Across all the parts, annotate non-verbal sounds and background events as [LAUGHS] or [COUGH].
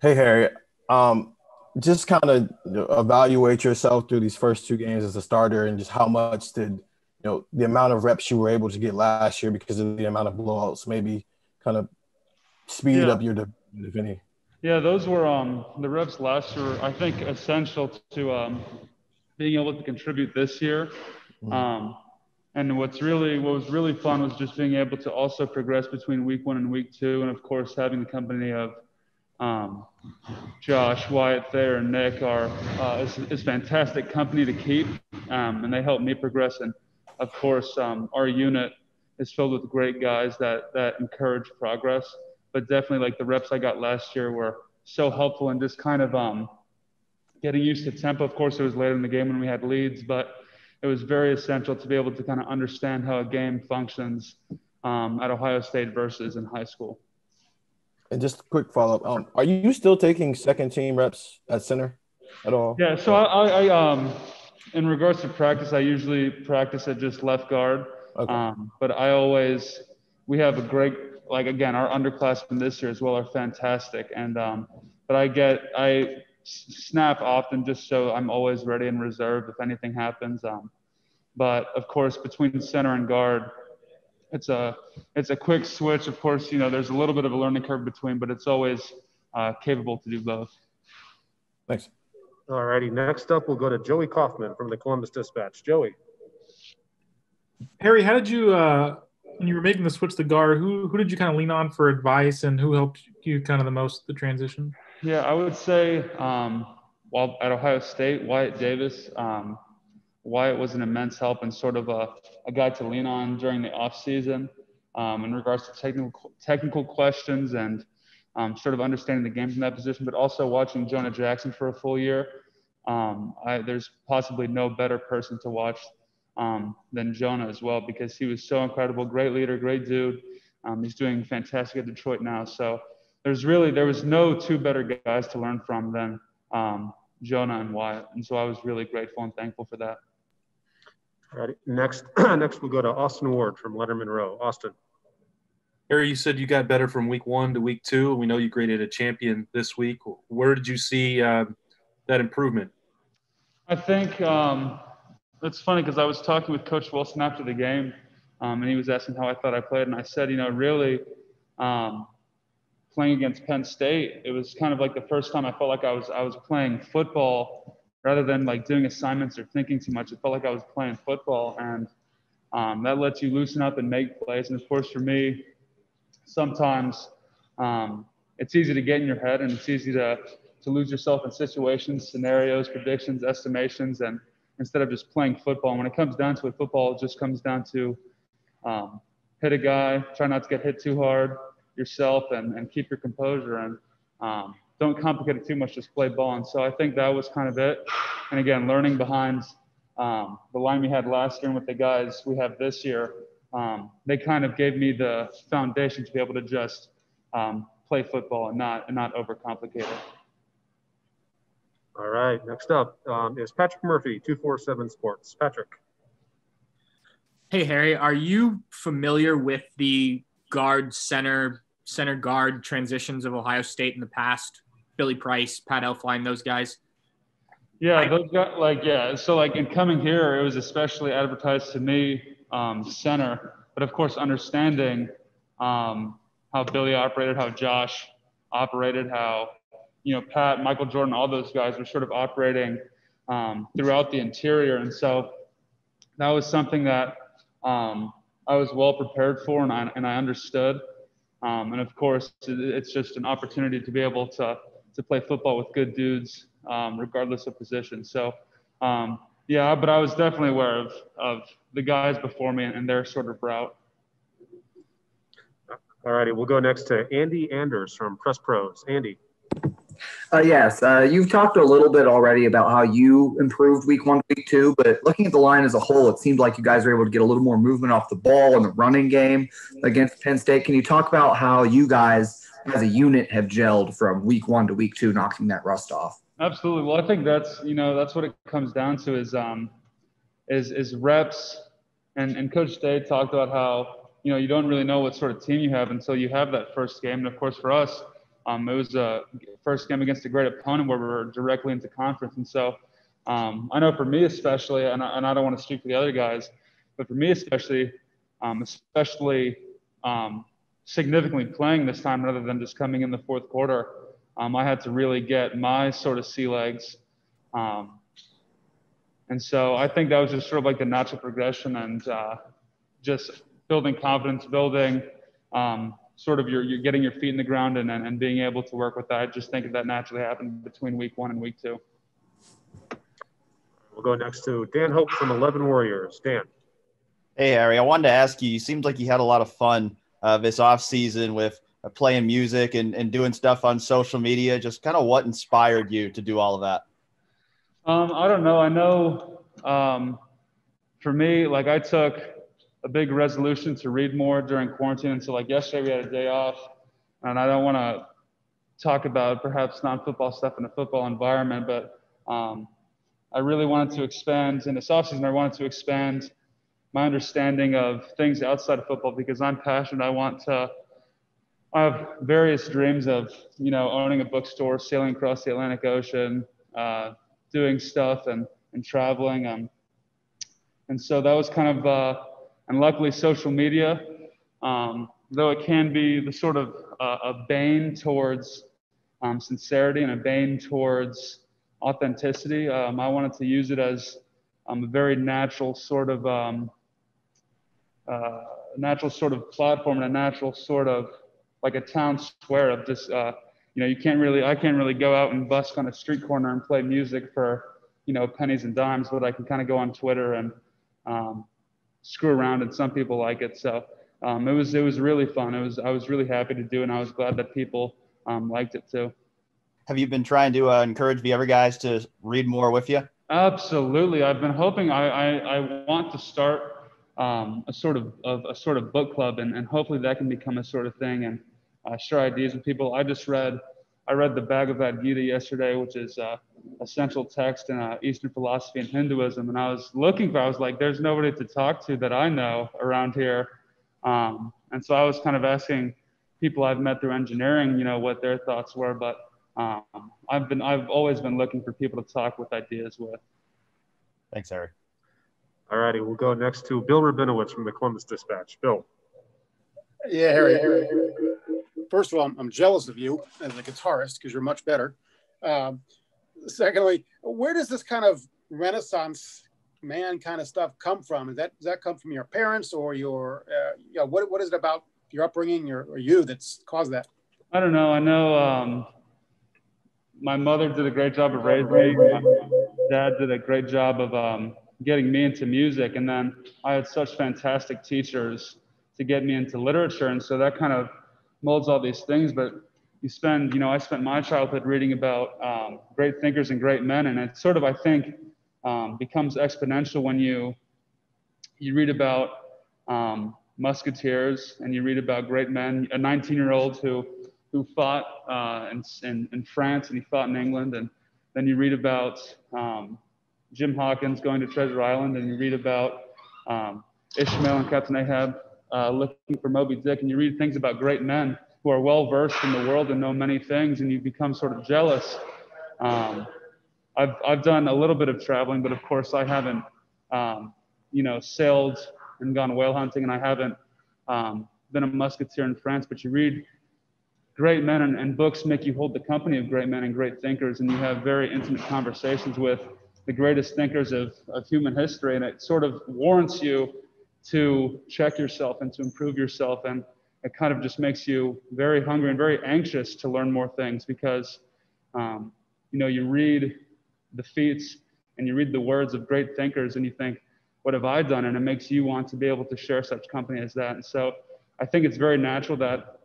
Hey Harry, um, just kind of evaluate yourself through these first two games as a starter, and just how much did you know the amount of reps you were able to get last year because of the amount of blowouts maybe kind of speed yeah. up your development, if any. Yeah, those were um, the reps last year. I think essential to um, being able to contribute this year. Mm-hmm. Um, and what's really what was really fun was just being able to also progress between week one and week two, and of course having the company of um, Josh, Wyatt, Thayer, and Nick are uh, is, is fantastic company to keep, um, and they help me progress. And of course, um, our unit is filled with great guys that that encourage progress. But definitely, like the reps I got last year were so helpful in just kind of um, getting used to tempo. Of course, it was later in the game when we had leads, but it was very essential to be able to kind of understand how a game functions um, at Ohio State versus in high school. And just a quick follow up: um, Are you still taking second team reps at center at all? Yeah. So I, I um, in regards to practice, I usually practice at just left guard. Okay. Um, but I always, we have a great, like again, our underclassmen this year as well are fantastic. And um, but I get, I snap often just so I'm always ready and reserved if anything happens. Um, but of course, between center and guard, it's a it's a quick switch. Of course, you know there's a little bit of a learning curve between, but it's always uh, capable to do both. Thanks. All righty. Next up, we'll go to Joey Kaufman from the Columbus Dispatch. Joey. Harry, how did you uh, when you were making the switch to guard? Who who did you kind of lean on for advice, and who helped you kind of the most the transition? Yeah, I would say um, while at Ohio State, Wyatt Davis. Um, Wyatt was an immense help and sort of a, a guy to lean on during the off season um, in regards to technical technical questions and um, sort of understanding the game from that position, but also watching Jonah Jackson for a full year. Um, I, there's possibly no better person to watch um, than Jonah as well because he was so incredible, great leader, great dude. Um, he's doing fantastic at Detroit now. So there's really there was no two better guys to learn from than um, Jonah and Wyatt, and so I was really grateful and thankful for that. All right. Next, [CLEARS THROAT] next we'll go to Austin Ward from Letterman Row. Austin. Harry, you said you got better from week one to week two. We know you graded a champion this week. Where did you see uh, that improvement? I think um, it's funny because I was talking with Coach Wilson after the game, um, and he was asking how I thought I played, and I said, you know, really, um, playing against Penn State, it was kind of like the first time I felt like I was I was playing football rather than like doing assignments or thinking too much. It felt like I was playing football, and um, that lets you loosen up and make plays. And of course, for me, sometimes um, it's easy to get in your head, and it's easy to to lose yourself in situations, scenarios, predictions, estimations, and instead of just playing football. And when it comes down to it, football just comes down to um, hit a guy, try not to get hit too hard yourself, and, and keep your composure. And um, don't complicate it too much, just play ball. And so I think that was kind of it. And again, learning behind um, the line we had last year and with the guys we have this year, um, they kind of gave me the foundation to be able to just um, play football and not and not overcomplicate it. All right. Next up um, is Patrick Murphy, two four seven Sports. Patrick. Hey Harry, are you familiar with the guard center center guard transitions of Ohio State in the past? Billy Price, Pat Elflein, those guys. Yeah, those guys, like, yeah. So, like, in coming here, it was especially advertised to me, um, center, but of course, understanding um, how Billy operated, how Josh operated, how, you know, Pat, Michael Jordan, all those guys were sort of operating um, throughout the interior. And so that was something that um, I was well prepared for and I, and I understood. Um, and of course, it's just an opportunity to be able to to play football with good dudes, um, regardless of position. So, um, yeah, but I was definitely aware of, of the guys before me and their sort of route. All righty, we'll go next to Andy Anders from Press Pros. Andy. Uh, yes, uh, you've talked a little bit already about how you improved week one, week two, but looking at the line as a whole, it seemed like you guys were able to get a little more movement off the ball in the running game against Penn State. Can you talk about how you guys as a unit have gelled from week one to week two, knocking that rust off. Absolutely. Well, I think that's you know that's what it comes down to is um, is is reps, and and Coach Day talked about how you know you don't really know what sort of team you have until you have that first game, and of course for us, um, it was a first game against a great opponent where we were directly into conference. And so um, I know for me especially, and I, and I don't want to speak for the other guys, but for me especially, um, especially um, significantly playing this time rather than just coming in the fourth quarter, um, I had to really get my sort of sea legs. Um, and so I think that was just sort of like the natural progression and uh, just building confidence, building um, sort of your, you're getting your feet in the ground and, and, and being able to work with that. I just think that naturally happened between week one and week two. We'll go next to Dan Hope from 11 Warriors. Dan. Hey, Harry. I wanted to ask you, you seemed like you had a lot of fun uh, this off season with uh, playing music and, and doing stuff on social media. Just kind of what inspired you to do all of that? Um, I don't know. I know um, for me, like I took a big resolution to read more during quarantine. So, like yesterday, we had a day off, and I don't want to talk about perhaps non-football stuff in a football environment, but um, I really wanted to expand in this offseason. I wanted to expand my understanding of things outside of football because I'm passionate. I want to. I have various dreams of, you know, owning a bookstore, sailing across the Atlantic Ocean, uh, doing stuff and, and traveling. Um, and so that was kind of, uh, and luckily social media, um, though it can be the sort of uh, a bane towards um, sincerity and a bane towards authenticity, um, I wanted to use it as um, a very natural sort of um, uh, natural sort of platform and a natural sort of like a town square of just uh, you know you can't really I can't really go out and busk on a street corner and play music for you know pennies and dimes, but I can kind of go on Twitter and um, screw around, and some people like it. So um, it was it was really fun. It was I was really happy to do, and I was glad that people um, liked it too. Have you been trying to uh, encourage the other guys to read more with you? Absolutely. I've been hoping. I I, I want to start um, a sort of, of, a sort of book club, and, and hopefully that can become a sort of thing and uh, share ideas with people. I just read I read the Bhagavad Gita yesterday, which is uh, a central text in uh, Eastern philosophy and Hinduism, and I was looking for. I was like, there's nobody to talk to that I know around here, um, and so I was kind of asking people I've met through engineering, you know, what their thoughts were, but um, I've been I've always been looking for people to talk with ideas with. Thanks, Harry. All righty, we'll go next to Bill Rabinowitz from the Columbus Dispatch. Bill. Yeah, Harry. Harry. First of all, I'm jealous of you as a guitarist because you're much better. Um, secondly, where does this kind of Renaissance man kind of stuff come from? Is that does that come from your parents or your, uh, you know, what what is it about your upbringing your, or you that's caused that? I don't know. I know um, my mother did a great job of raising me. My dad did a great job of um, getting me into music. And then I had such fantastic teachers to get me into literature. And so that kind of molds all these things. But you spend, you know, I spent my childhood reading about um, great thinkers and great men. And it sort of, I think, um, becomes exponential when you you read about um, musketeers and you read about great men, a 19 year old who who fought uh, in, in, in, France and he fought in England. And then you read about um, Jim Hawkins going to Treasure Island, and you read about um, Ishmael and Captain Ahab uh, looking for Moby Dick, and you read things about great men who are well versed in the world and know many things, and you become sort of jealous. Um, I've I've done a little bit of traveling, but of course I haven't, um, you know, sailed and gone whale hunting, and I haven't um, been a musketeer in France. But you read great men, and, and books make you hold the company of great men and great thinkers, and you have very intimate conversations with the greatest thinkers of, of human history. And it sort of warrants you to check yourself and to improve yourself. And it kind of just makes you very hungry and very anxious to learn more things because, um, you know, you read the feats and you read the words of great thinkers and you think, what have I done? And it makes you want to be able to share such company as that. And so I think it's very natural that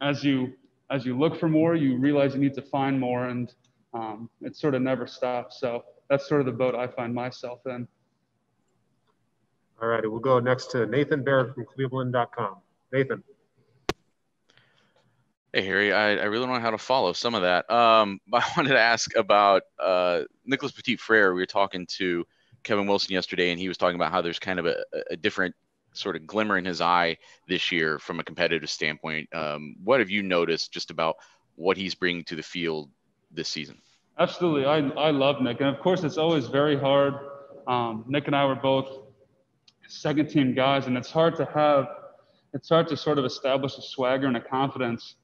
as you as you look for more, you realize you need to find more, and um, it sort of never stops. So that's sort of the boat I find myself in. All righty, we'll go next to Nathan Barrett from Cleveland.com. Nathan. Hey, Harry, I, I really don't know how to follow some of that. Um, [LAUGHS] but I wanted to ask about uh, Nicholas Petit Frere. We were talking to Kevin Wilson yesterday, and he was talking about how there's kind of a, a different sort of glimmer in his eye this year from a competitive standpoint. Um, what have you noticed just about what he's bringing to the field this season? Absolutely, I I love Nick, and of course it's always very hard. Um, Nick and I were both second team guys, and it's hard to have it's hard to sort of establish a swagger and a confidence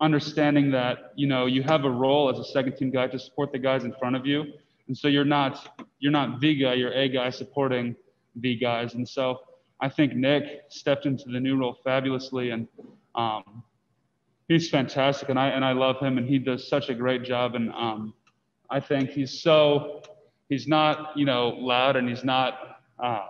understanding that you know you have a role as a second team guy to support the guys in front of you. And so you're not you're not the guy you're a guy supporting the guys. And so i think nick stepped into the new role fabulously. And um, he's fantastic and i and i love him and he does such a great job and um, i think he's so he's not you know loud and he's not uh,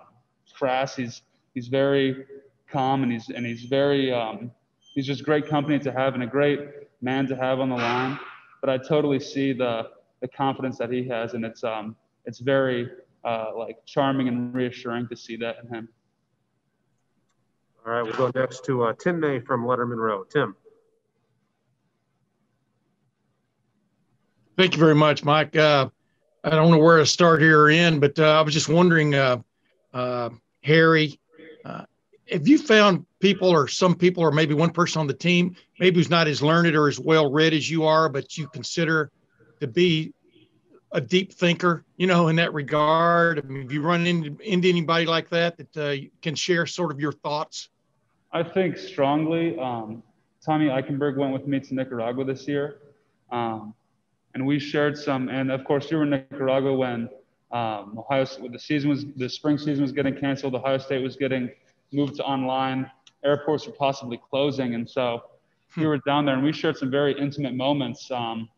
crass he's he's very calm and he's and he's very um, he's just great company to have and a great man to have on the line. But I totally see the the confidence that he has, and it's um it's very uh, like charming and reassuring to see that in him. All right, we'll go next to uh, Tim May from Letterman Row. Tim. Thank you very much, Mike. Uh, I don't know where to start here or end, but uh, I was just wondering, uh, uh, Harry, uh, have you found people or some people or maybe one person on the team maybe who's not as learned or as well read as you are but you consider to be a deep thinker you know in that regard? I mean, have you run into, into anybody like that that uh, can share sort of your thoughts? I think strongly. Um, tommy eichenberg went with me to nicaragua this year. Um, and we shared some and of course you were in nicaragua when um, ohio the season was the spring season was getting canceled ohio state was getting moved to online. Airports were possibly closing, and so we were down there and we shared some very intimate moments. Um,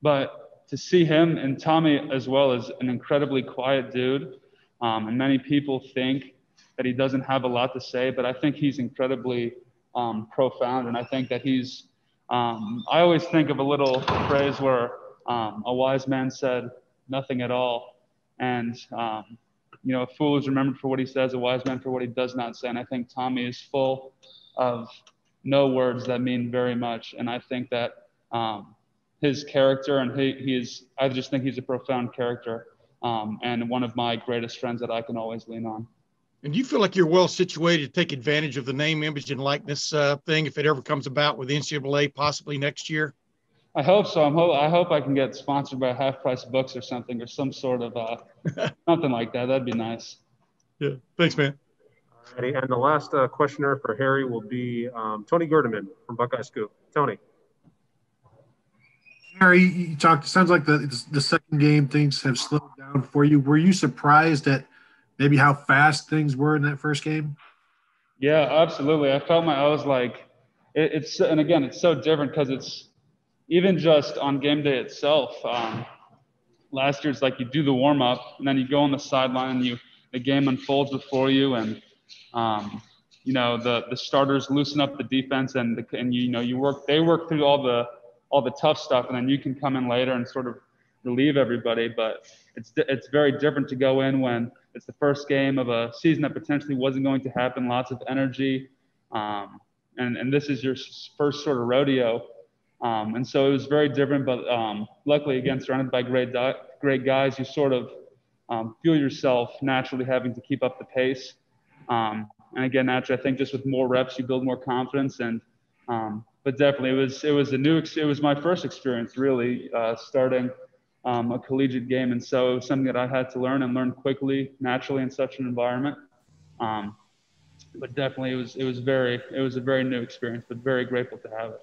but to see him and Tommy as well as an incredibly quiet dude, um, and many people think that he doesn't have a lot to say, but I think he's incredibly um, profound, and I think that he's. Um, I always think of a little phrase where um, a wise man said, "Nothing at all," and um, you know, a fool is remembered for what he says, a wise man for what he does not say. And I think Tommy is full of no words that mean very much. And I think that um, his character and he, he is, I just think he's a profound character um, and one of my greatest friends that I can always lean on. And do you feel like you're well situated to take advantage of the name, image, and likeness uh, thing if it ever comes about with NCAA possibly next year? I hope so. I'm ho- I hope I can get sponsored by Half Price Books or something, or some sort of uh, [LAUGHS] something like that. That'd be nice. Yeah. Thanks, man. Alrighty, and the last uh, questioner for Harry will be um, Tony Gerdeman from Buckeye Scoop. Tony. Harry, you talked. Sounds like the the second game things have slowed down for you. Were you surprised at maybe how fast things were in that first game? Yeah, absolutely. I felt my. I was like, it, it's and again, it's so different because it's even just on game day itself, um, last year it's like you do the warm up and then you go on the sideline and you the game unfolds before you and um, you know the the starters loosen up the defense and the, and you, you know you work they work through all the all the tough stuff and then you can come in later and sort of relieve everybody. But it's it's very different to go in when it's the first game of a season that potentially wasn't going to happen. Lots of energy, um, and and this is your first sort of rodeo um, and so it was very different, but um, luckily, again, surrounded by great, great guys, you sort of um, feel yourself naturally having to keep up the pace. Um, and again, naturally, I think just with more reps, you build more confidence. And um, but definitely, it was it was a new it was my first experience really uh, starting um, a collegiate game, and so it was something that I had to learn and learn quickly, naturally in such an environment. Um, but definitely, it was it was very it was a very new experience, but very grateful to have it.